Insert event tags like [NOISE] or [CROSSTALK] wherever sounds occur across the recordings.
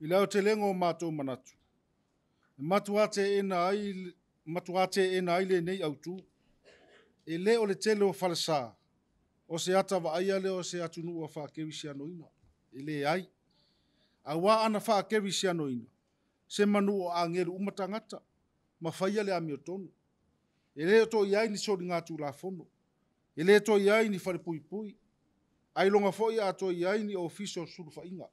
i leo te lengo mātou manatu. E matuate e ai, matuate e na aile nei au tū, e o le tele o falasā, o se ata wa aia o se atu nu a whakewi ano ina. E le ai, a wā ana whakewi si ano ina, se manu o a ngeru umatangata, ma whaia le ami o tonu. E leo to iai ni sori ngātu la fono, e leo to iai ni whare pui pui, ai longa foia ato i ni ofiso surufa inga. Ai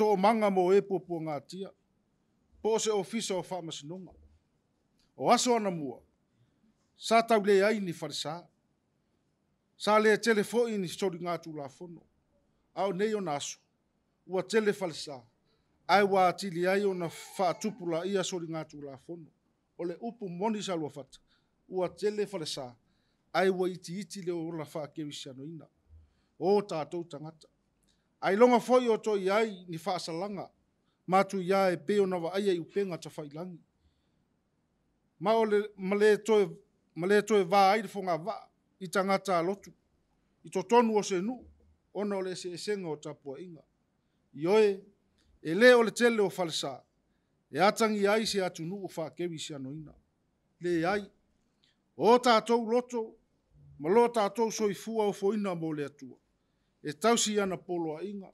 tō manga mō e pōpō ngā tia, pō se ofisa o whamasinonga, o aso ana mua, sā tau le ai ni farisā, sā le telefo i ni sori ngā tū la fono, au nei o naso, ua tele farisā, ai wā atili ai o na whātupula i a sori ngā tū la fono, o le upu moni sa lua fata, ua tele farisā, ai wā iti iti le o la whākewisiano ina, o tātou tangata. Ai longa foi o toi ai ni wha langa, Mātu ia e peo nawa ai e upenga ta whai langi. Ma o le male toi, male toi wā aire fo ngā wā i I to tonu o se nu, ona o le se esenga o tapua inga. Ioe, e le o le tele o falsa, e atangi ai se atu nu o wha kewi se anoina. Le ai, o tātou loto, ma lo tātou soifua o foina mo le atua e tausi ana polo a inga,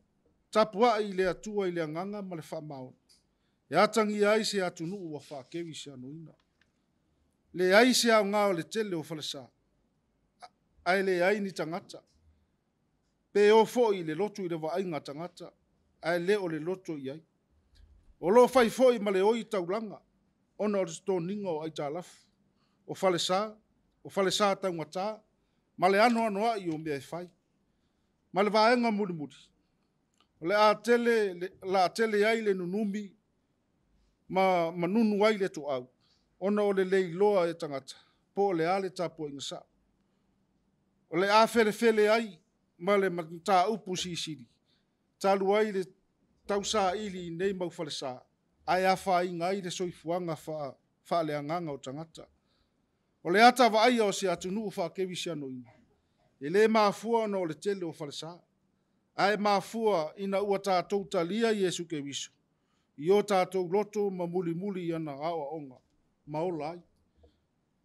tapua i le atua i le anganga ma le wha maon. E atangi ai se atu nuu wa wha kewi se anu inga. Le ai se au ngā o le tele o whale sā. Ai le ai ni tangata. Pe o fo i le lotu i le wa ainga tangata. Ai le o le lotu i ai. O lo fai fo i ma le oi taulanga. Ona o le stō ninga o ai tālaf. O falesa, sā. O whale sā tangata. Ma le anu anua i o mea e fai ma le vaega mulimuli o le a tele la atele ai le nunumi ma manunu ai le toʻau ona o le leiloa e tagata po o le a le tapuaiga e saʻo o le a felefele ai ma le mataupu sisili talu ai le tausāili i nei maufalesā ae afāiga ai le soifuaga faaleagaga fa le o tagata o le a ai o se atunuu faakevi seanoina e le mafua ona o le tele o falesā ae mafua ina ua tatou talia iesu keriso i o tatou loto ma mulimuli ana aʻoaʻoga ma ola ai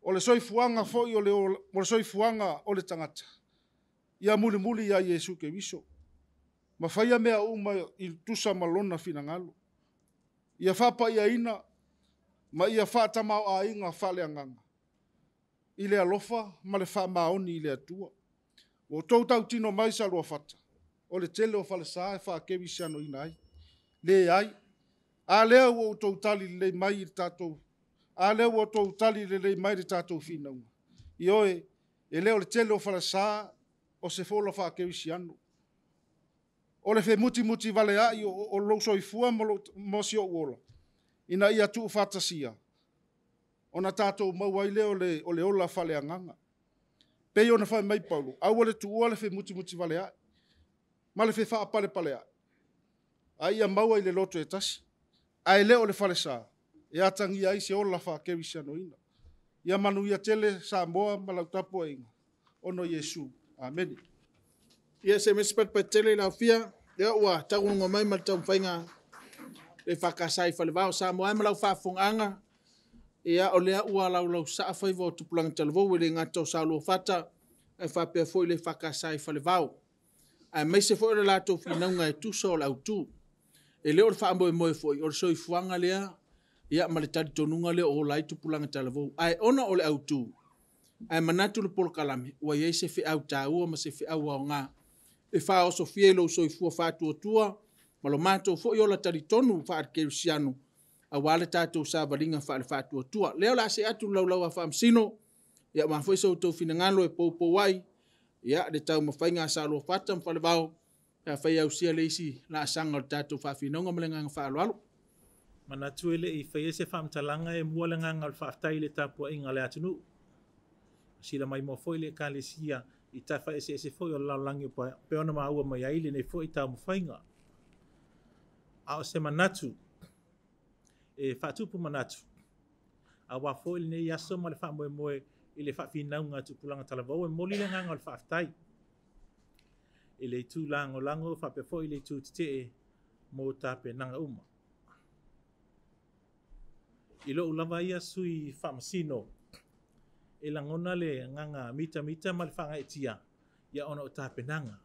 o le soifuaga foʻi o le soifuaga o le tagata ia mulimuli iā iesu keriso ma faia mea uma i tusa ma lona finagalo ia faapaʻiaina ma ia faatamaoaiga faaleagaga i le alofa ma le faamaoni i le atua o tou tau tino mai sa lua fata. O le tele o fale sae wha kewi se ano ina ai. Le ai. A lea ua o tou tali le mai i tatou. A lea ua o tou tali le le mai i tatou fina unga. I oe, e lea o le tele o fale sae o se fola wha kewi se ano. O le fe muti muti vale ai o, o lo soi fua mo si o uola. Ina ia tu fata sia. Ona tatou maua i leo le, o le ola fale anganga pe yo na fa mai paulo a wole tu wole fe muti muti vale a male fe fa pale pale a ai a mau ile lotu etas ai le ole fale sa e atangi ai se ola fa ke visa no ina ia manu ia tele sa moa malauta po ai ono yesu amen ia se mespat pa tele na fia ia wa tagu ngomai mal tau fainga e fa kasai fa le va sa moa malau fa fonganga ia o lea ua laulau saa fai vao tupulaga talavou e le gata e e o saulo fata e faapea foʻi le fakasā i falevao ae maise foʻi o le latou finauga e tusa o le autū e lē o le faamoemoe foʻi o le soifuaga lea ia ma le talitonuga lea o olai tupulaga talavou ae ona o le autū ae manatu le polokalame ua iai se feʻau tāua ma se feʻau aogā e faaosofia i lou soifua faatuatua ma lo matou foʻi o la talitonu faalekerisiano a wale tātou sa valinga wha le fātua tua. Leo la se atu lau lau a wha msino, ia ma fwesa o tau fina ngalo e pōpō wai, ya le tau ma whainga sa lo fata mwha le vau, ia whai au sia le isi la asanga o tātou wha fina unga mle nganga wha alo Mana tuele i whai ese wha mtalanga e mua le nganga o wha le tāpua inga le atunu. Sila mai mua fwoi le ka le sia i tafa ese ese fwoi o lau langi o pa peona maa ua mai aile nei fwoi tau mwha inga. Ao se manatu, e whaatupu manatu. A wafo ili ne yaso ma le mo e moe i le wha whinau ngā tupulanga talavau e moli le ngang o le wha aftai. I le tū lango lango wha pefo i tu tū te e mō tāpe nanga uma. I lo ulawa ia sui fa masino e langona le nganga mita mita ma le whanga etia ya ona o tāpe nanga.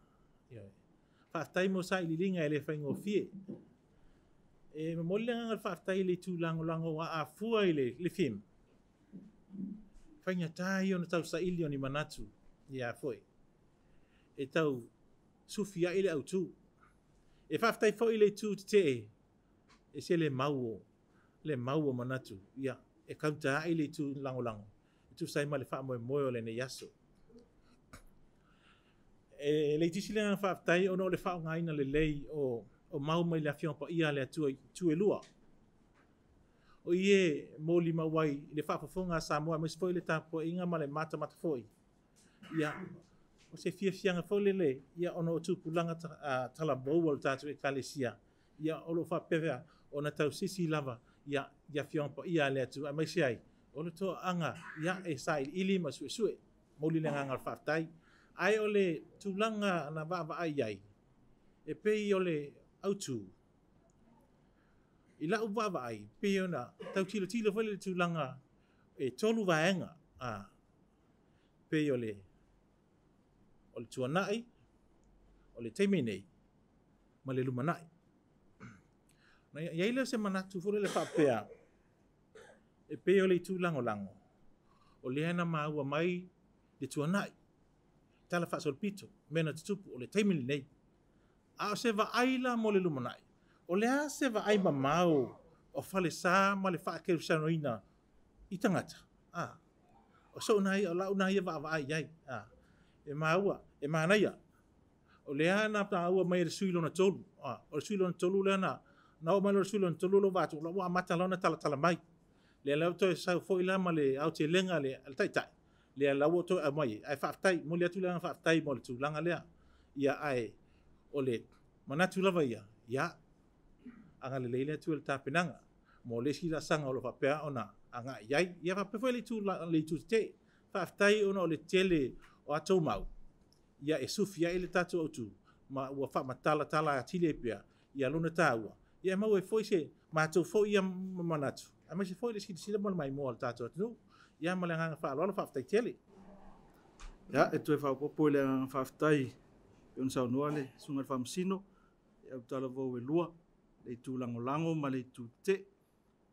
Wha aftai mo sa i linga e le whaingo fie e ma mo le ngal fa ta ile tu lango lango wa a fua ile le fim fanya ta yo no tau sa ile ni manatu ya foi e tau sufia ile au tu e fa ta fo ile tu te e. e se le mauo le mauo manatu ya e ka ta ile tu lango lango e tu sai ma fa mo mo le ne yaso e le tisi le fa ta yo le fa ngaina le lei o o mau mai le afion pa ia le tue, tue lua. O ie moli mawai le fa pofonga sa moa mo spoi le i e inga male mata mata foi. Ia o se fia fia nga ia ono o tupu tala bau wal tatu e kale Ia o lo fa pevea o na tau sisi lava ia ia fion pa ia le tu a mai sia. O le toa anga ia e sai ili ma sue sue moli le nga fa tai. Ai ole le tulanga na va ai ai. E pei ole au I lau wawa ai, pēo na tau tilo tilo wale le tūlanga e tolu vaenga a pēo le o le tuanai, o le ma le lumanai. [CLEARS THROAT] Na iaila se manatu fule le papea, e pēo le tū lango lango, o lehena maua mai le tuanai, tala fa sol mena tutupu ole le teime a o se va'ai la mo le lumanai o lea se va'ai mamau o fale sa ma le fa'akelesanoina i tangata. a o so ia o la'una ia e va'ava'ai ai a e maua, e manaia o le lea na pa'aua mai e le sui lona tolu a o le sui lona tolu lea na na o mai lona sui lona tolu lo vatuulau amata lona tala mai le lau e sau fo'i la ma le lenga le le tai. le lau o toe aumai ai tai, mo le atulaga tai mo le tu tulaga lea ia ai, o le manatu lava ya ia, anga le leile atu le tāpenanga, mo le si la sanga lo papea o anga iai, ya papefo e le tu le tu te, faftai o na o le tele o atou mau, ia e sufi ia e le tatu autu, ma ua fa matala tala a tile pia, ia luna tā ua, ia e mau e foise, ma atou fo ia manatu, a mese fo le sida sida mo le mai mo le tatu atu, ia ma le nganga fa alo lo faftai tele, ia e tu e fa upopo le nganga faftai, ona saunoa le suga le faamasino e autala vau e lua le itulagolago ma le itutee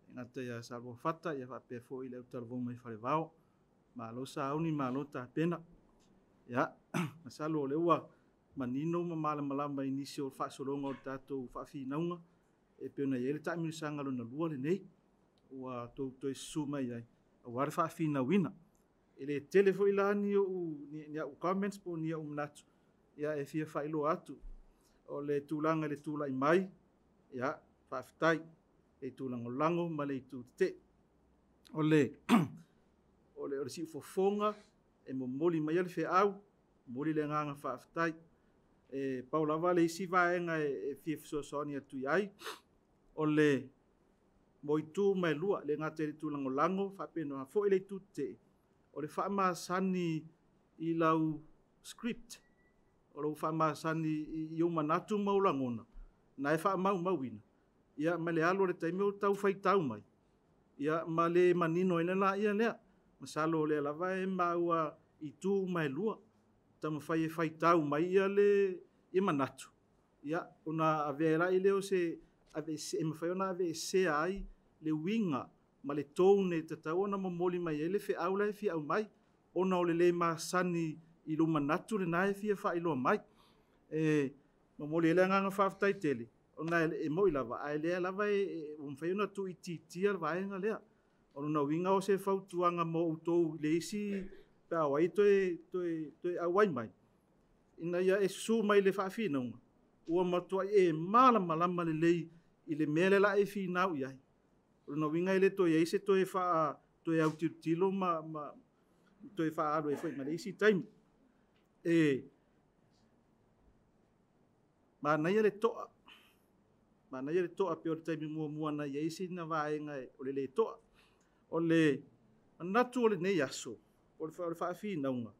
e gata ia salua fata ia faapea foʻi le autala vau mai falevao malo sauni malo tapena ia [CLEARS THROAT] ma salo o le ua manino ma malamalama i nisi o le faasologa o le tatou faafinauga e peona iai le taʻimilisaga lona lua lenei ua toutoe susu mai ai auā le faafinauina e lē tele foʻi la ni ou comments po ni aʻu manatu ia ya, e fia failo atu o le tulanga le tula mai ia ya, faftai e tulanga lango ma le tu te [CLEARS THROAT] o le o le si fofonga e mo moli mai le fe au moli le nganga faftai e paula vale e si va e nga e, e fif so sonia tu ai o le moitu mai lua le nga te tulanga lango fa pe no fo ele tu te o le fa ma sani ilau script o lo fa masani i o manatu maulangona na e fa mau mau ina ia ma le alo le taimi o tau fai tau mai ia ma le manino ina e na ia lea ma salo le lava e maua i tu mai lua ta ma fai e fai tau mai ia le i e manatu ia ona avera e i leo se ave se ma fai ona ave se ai le winga ma le tone tatau ona mamoli mai ele fe aula e fi au mai ona o le le masani ma i luma natu le nae fia fa ilo mai e ma mo le le nga fa fa tele o na e mo ila va ai le la va e un fa una tu iti ti al va e nga le o na winga o se fa tu anga mo uto le si pa wa i to e to e to e wa mai ina ya e su mai le fa fi no o ma tu e mala mala mala le i le mele la e fi na u ya o na winga ile e to e se to e fa to e autitilo ma ma to e fa alo e fa mai si time Eh, e manaia le to'a manaia le to'a pior o le taimi muamua na ia isi na vaega e o le lē to'a o le manatu o lenei aso o le fa'afinauga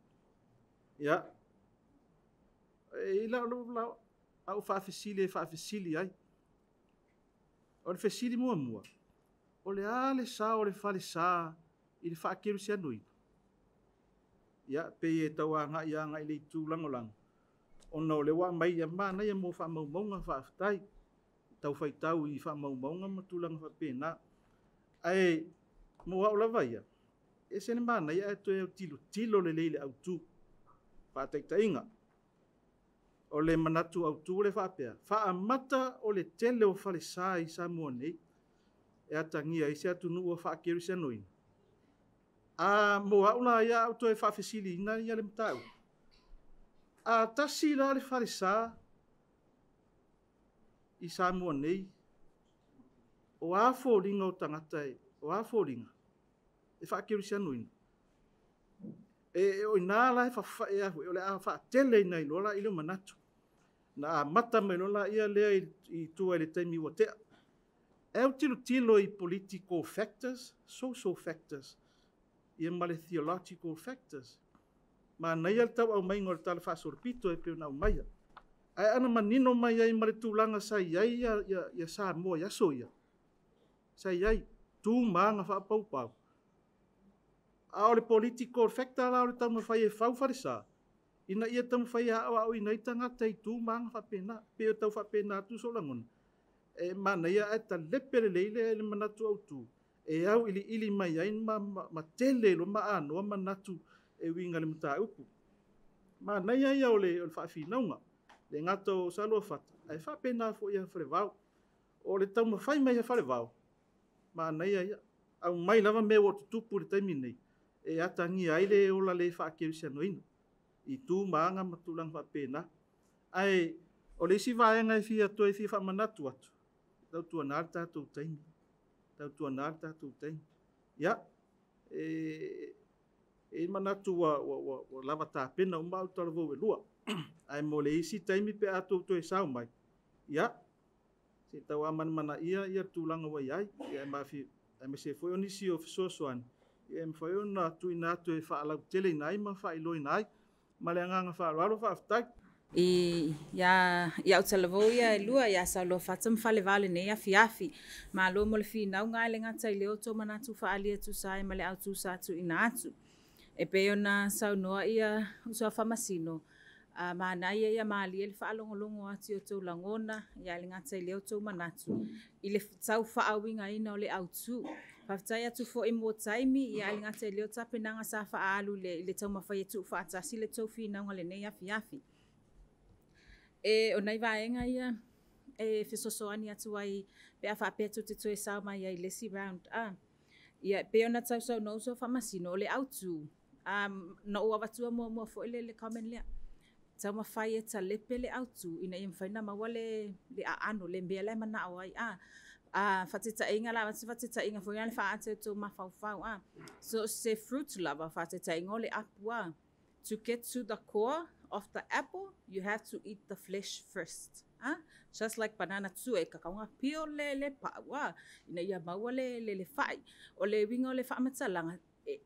ia eh, i lao lou lao au fa'afesili e sili ai o le mua mua o le a le sa o le falesā i le fa'akelusianuina ya pe e tau a ngā ia ili tū lango lang. O nō le wā na a mā nei a mō wha mau maunga tau whai tau i wha mau maunga ma tū lango wha pē nā. Ai, mō hao la vai a, e sene mā nei a e e tilo, tilo le leile au tū, pātai ta inga. O le manatu au tu le wha pēa, wha a mata o le tele o whale sā i sā mua nei, e atangia isa e tu atu nuu a wha keru se a mo a una ya auto e fa fisili na ya le mtau a tasi la le farisa i sa mo nei o a fo lingo tangata e o a fo linga e fa kiri sia nuin e, e o ina la fa fa e, e o le a fa tele nei no la ilo manatu na mata me no la ia le i tu ai le te mi e o tilo tilo i politico factors social factors factors ia ma le theological factors manaia le tauaumaiga o le talafasolopito e peona umaia ae ana manino mai ai ma le tulaga sai ai ia, ia, ia sa moa Sa aso ia sai ai tumaga faapaupau a o le political factor la o le taumafai e fau falesā ina ia taumafai aʻoaʻoina ai tagata i tumaga faapena pe o tau faapena atu so lagona eh, e manaia ae talepe lelei le le manatu autū e au ili ili mai ai ma, ma, ma tele lo ma anoa ma natu e winga le muta upu. Ma nai ai au le o le whaafi naunga, le ngato salua fata, ai wha pena fo ia whare vau, o le tau ma whai mai a whare vau. Ma nai ai au mai lava me o tutupu le taimi nei, e atangi ai le ola le whaakeu si anoina. I tū maanga matulang wha pena, ai o le si vaenga e fia tu e fia wha manatu atu, tau tua nārta tau taimi tau tua nāri tātou te. Ia, e, e manatu wa, wa, wa, wa lava tā pena umba au tala vau e lua. [CLEARS THROAT] Ai mole isi taimi pe ato to e sao mai. Ia, se tau a man mana ia, ia tū langa wai ai. Ia e mawhi, ai me se foi onisi o fiso soan. Ia e mwhai ona tui nātu e wha alau tele nai ma wha iloi nai. Ma le anganga wha alwaro wha aftai i ya ya utalavoya e lua ya sa lo fatam fale vale ne ya fiafi ma lo mo le fina nga le nga tsai le otso mana tu fa ali e tu sai ma le au tu sa tu ina tu e pe ona sa no ia so fa masino a ma na ia e ia ma li le fa lo lo ngo atsi otso la ngona ya le nga tsai le otso mana tu i le tsa u fa au winga ina le au tu fa tsai atu fo e mo tsai mi ya le nga tsai le otsa pe nga sa fa alu le le tsa ma fa ye tu fa tsa si le tsofi na nga le ne ya fiafi fi. e ona i vaenga ia e fesoasoani atu ai pe a faapeatu te toe sao mai ai lesi round a ia pe ona tausaunou so faamasino o le autu a na ua avatua muamua fo le le common lea taumafai e talepe le autu ina ia ma maua le le aano le mea lae manaʻo ai a a faatetaʻiga lava te faatetaʻiga foʻi ma fa fa a so se fruit lava faatetaʻiga o le apu a to get to the core of the apple, you have to eat the flesh first. Huh? Ah? Just like banana tsue, kakaunga pio le le pawa, ina ia maua le le le fai, o le winga le whamatalanga,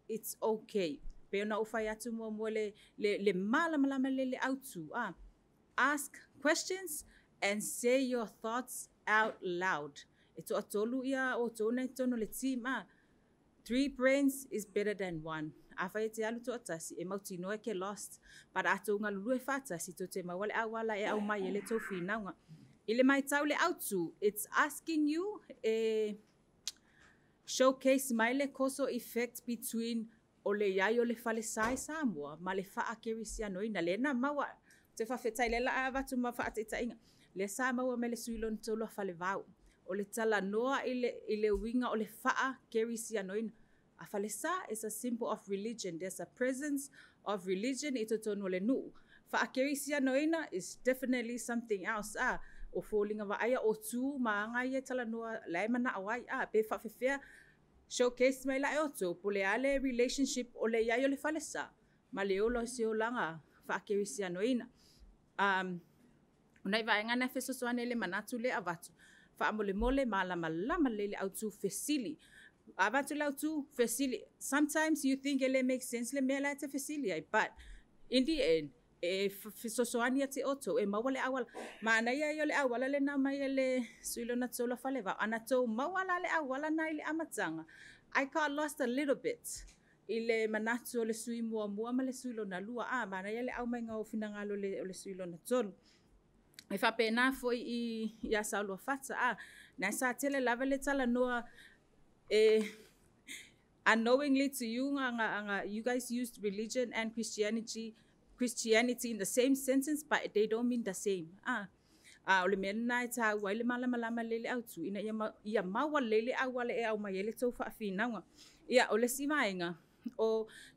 it's okay. Peo na uwhai atu mua mua le, le, le malamalama le le autu. Ah. Ask questions and say your thoughts out loud. E tō atolu ia o tōna i le tīma. Three brains is better than one te alu e ke lost to te e au mai le it's asking you a showcase my le koso effect between o le iai o le falesā e samoa ma le lena maua te faafetai le laa avatu ma faataʻitaʻiga le sa maua me le sui lona taulua falevau o le talanoa i le uiga o le faakerisianoina falisa is a symbol of religion. There's a presence of religion Fa Fa'akerisia noina is definitely something else. Ah, o falling of aya o tu tala noa lai mana awai ah pe fa'fefea showcase mai la tu pole ale relationship o le yayo le falisa. Ma leo lo seo langa fa'akerisia noina. Um, unai vaenga na fesosoane le manatu le avatu. la ma lele au tu fesili avatulau too facility. Sometimes you think ele makes sense le mea lata facility, but in the end, e fisosoani te oto e mawale awal mana ia le awala le na mai le suilo na tsola fale va ana to mawala le awala na le amatanga i got lost a little bit ile manatu le sui mua mua ma le suilo na lua a ah, mana ia le au mai ngau finangalo le le suilo na tsola e fa pena foi i ia saulua fata a na ah, sa tele lava le tala noa uh, unknowingly to you, you guys used religion and Christianity, Christianity in the same sentence, but they don't mean the same. Ah. ah a o le mea nana e tāua i le malamalama lele autuuina ia maua lele aua le e aumai ai le tou faafinaga ia o le sivaega o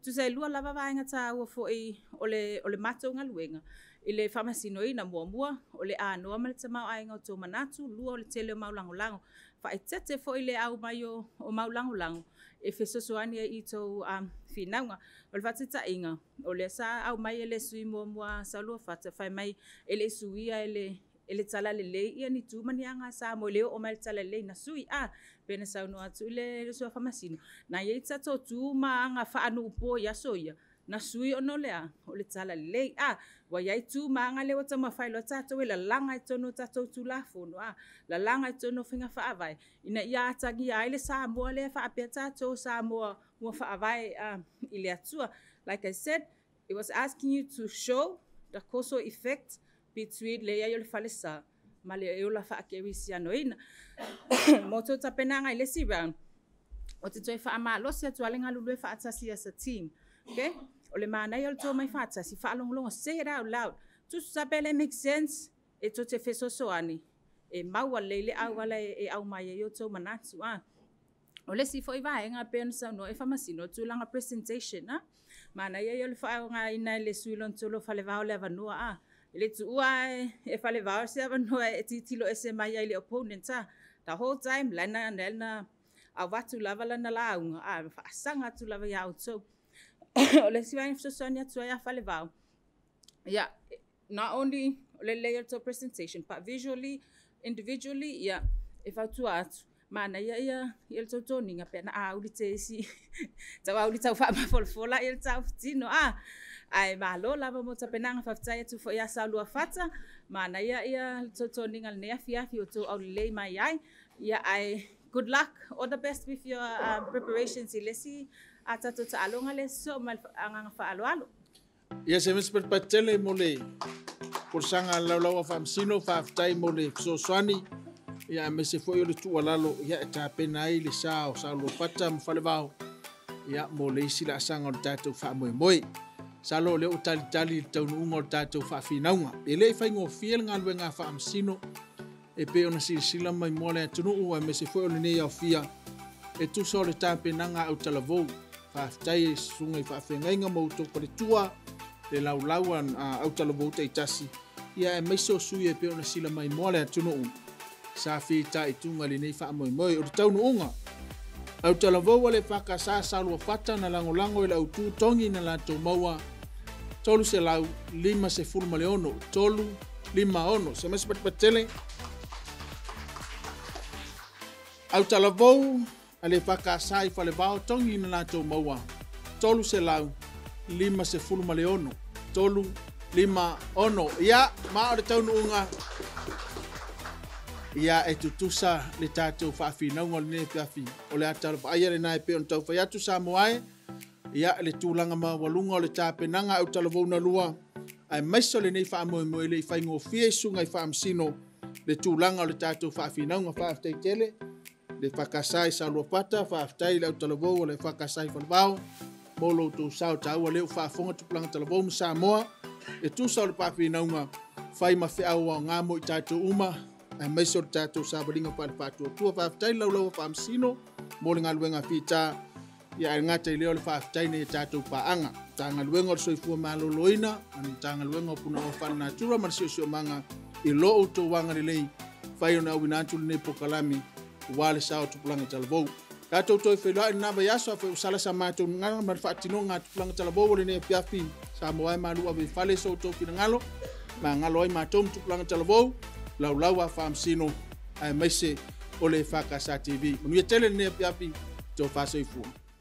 tusailua lava vaega tāua foʻi o le o le matou galuega i na faamasinoina muamua o le anoa ma le tamaoaega o tou manatu lua o tele o maulagolago faetete foʻi le au mai o, o maulagolago e fesoasoani ai i tou um, finauga o le faatataʻiga o le sa au mai e le sui muamua salua fata fai mai e le isuia e le e le tala lelei ia ni tumaniaga sa mo le oo mai le tala lelei na sui a pena saunoa atu i le suafamasino na iai tatotū ma aga fa po i aso ia na sui ono lea, o le tala lei, a, wa yai tu maanga le wata mawhai lo tato we, la langa i tono tato tu lafo, no a, la langa i tono whinga whaavai, ina i atagi a ele sa mua lea whaapia tato, sa mua, mua whaavai a, i lea tua. Like I said, it was asking you to show the causal effect between le yai o le fale sa, ma le eula whaake wisi ano ina. [COUGHS] Moto tapenanga i lesi round, o te toi e whaama alosia tu alinga lulue whaatasi as a team, Okay? O le mānai o le tō mai whāta, si whaalongolongo, say it out loud. Tusu sa pele make sense, e tō te so ani. E maua leile au ala e au mai e o tō manatu. Ah. O le si fo iwa e ngā pēna sa no e whamasino tūlanga presentation. Ah. Mānai e o le whaau ngā ina le suilon tōlo whale vāo le avanua. Ah. le tuua e whale vāo se avanua e titilo e se mai ai le opponent. Ah. The whole time, lana, lana, a lava lana launga. Ah, whaasanga tu lava iau tō. [LAUGHS] Olesivan Sonia Tsoya Falevao. Yeah, not only layered of presentation, but visually, individually, yeah, if I to ask mana ia ia ia le tautoni ga pena auli ah, tesi tauauli [LAUGHS] tau faamafolafola ia le taufutino a ah, ae malo lava mo tapenaga faafetai atu foʻi a saluafata mana ia ia le tautoniga lenei afiafi o tou aulelei mai ai ia I good luck all the best with your um, preparations i lesi ata tsa ta alonga so mal anga fa alo alo ia se mes per patele mole por sanga la la fa sino fa tai mole so swani ia ya me se foi le tu alalo ia ya ta pena i le sao sa lo pata mo fale ia ya mole si la sanga o tatu fa moe moe sa lo le o tali tali tau nunga o tatu fa finaunga ele fa ngo fiel nga luenga fa sino e pe ona silasila mai mole atunuu ae me se foi o lenei aofia e tusa o le au talavou faafetai susuga i faafegaiga mo outou pale tua le laulau au talovou taitasi ia e maiso sui e pe ona sila mai moa le atunuu sa fetaʻituga lenei faamoemoe o le taunuuga au talavou a le faakasā salua fata na lagolago i le au tutogi na latou maua tolu se lau lima se fulu ma le ono tolu lima ono se mase patipatele au talavou a le whakasai whale vau tongi ina nātou maua. Tolu se lau, lima se fuluma le ono. Tolu, lima, ono. Ia, maa re taunu unga. Ia e tutusa le tātou whaafi, naunga le nei whaafi. O le atara pa aia le nai pe on tau fa whaiatu sa moae. ya e le langa ma walunga o le tāpe nanga au tala vauna lua. Ai maiso le nei whaamu mo moele i whaingo fie sunga i whaamsino. Le tūlanga o le tātou whaafi, naunga whaafi teitele. Ia, le fakasai lo faafetai fa au talavou e e e o le fakasai falavao mo loutou saotaua leu tu tupulaga talavou sa mo e tu sa le fai nga mo ta tu uma ae maise pa le tu savaliga faale faatuatua faafetai laulau a faamasino mo le galuega fitā ta e gata i lea o le so fu ma lo loina an ta soifua o ma manga i tu fai ona na atu ne pokalami ua le sao tupulaga talavou Kato toe feiloaʻi lenava iaso ya afei u sala sa matou nagaga ma le faatinoga tupulaga talavou o lenei apiapi sa moae fale aveifale so outou finagalo ma ngalo ai matou ma tupulaga lau lau a faamasino ae maise o le fakasa tv manuia e tele lenei apiapi tou fasoifua e